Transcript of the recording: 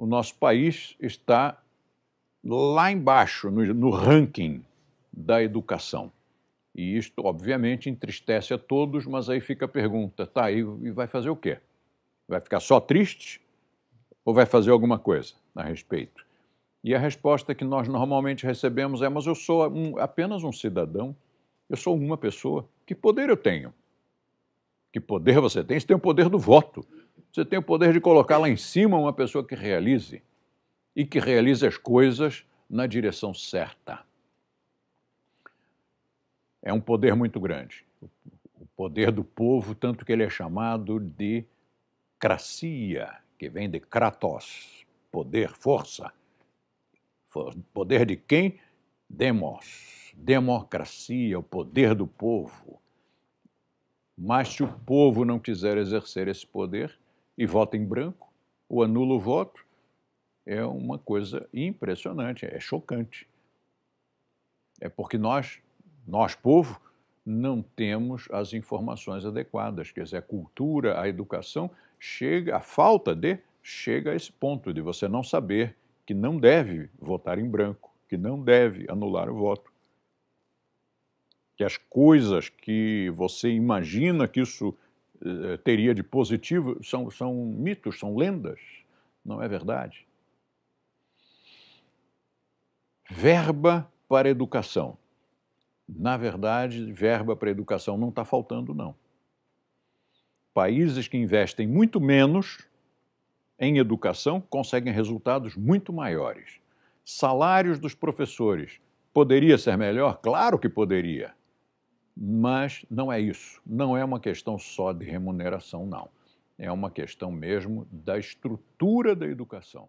o nosso país está lá embaixo, no, no ranking da educação. E isto, obviamente, entristece a todos, mas aí fica a pergunta: tá, e vai fazer o quê? Vai ficar só triste? Ou vai fazer alguma coisa a respeito? E a resposta que nós normalmente recebemos é: mas eu sou um, apenas um cidadão, eu sou uma pessoa. Que poder eu tenho? Que poder você tem? Você tem o poder do voto. Você tem o poder de colocar lá em cima uma pessoa que realize e que realize as coisas na direção certa. É um poder muito grande. O poder do povo, tanto que ele é chamado de cracia, que vem de kratos, poder, força. Poder de quem? Demos. Democracia, o poder do povo. Mas se o povo não quiser exercer esse poder e vota em branco, ou anula o voto, é uma coisa impressionante, é chocante. É porque nós, nós povo, não temos as informações adequadas. Quer dizer, a cultura, a educação chega, a falta de chega a esse ponto de você não saber que não deve votar em branco, que não deve anular o voto. Que as coisas que você imagina que isso teria de positivo são, são mitos, são lendas, não é verdade. Verba para educação. Na verdade, verba para educação não está faltando, não. Países que investem muito menos em educação conseguem resultados muito maiores. Salários dos professores. Poderia ser melhor? Claro que poderia. Mas não é isso. Não é uma questão só de remuneração, não. É uma questão mesmo da estrutura da educação.